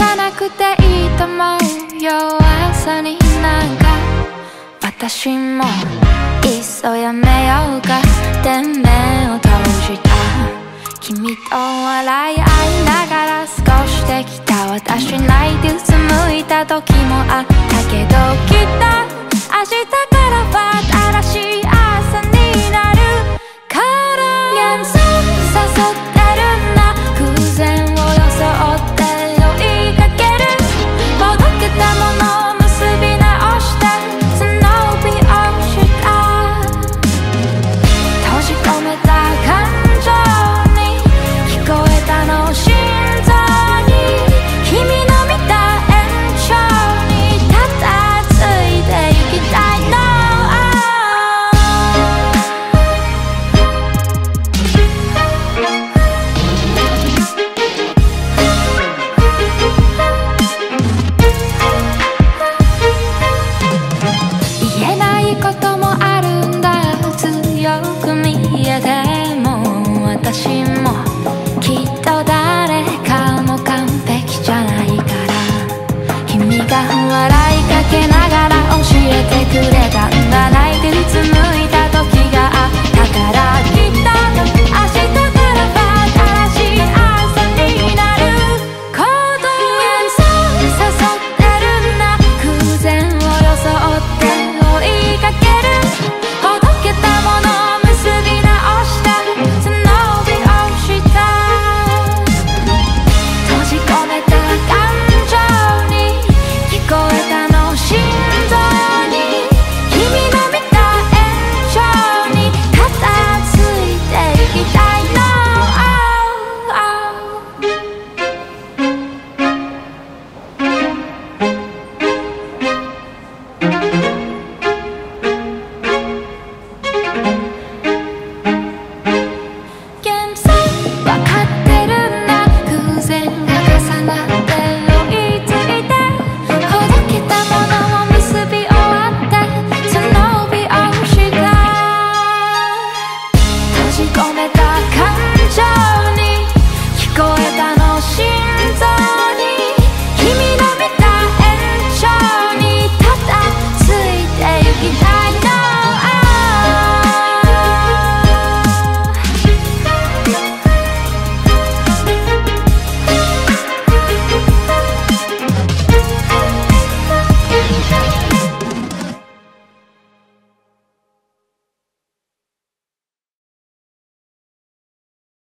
かなくていいと思うよ朝になんか私もいっそやめようか天命を閉じた。君と笑い合いながら少しできた。私泣いてうつむいた。時もあった。けどきっと明日からは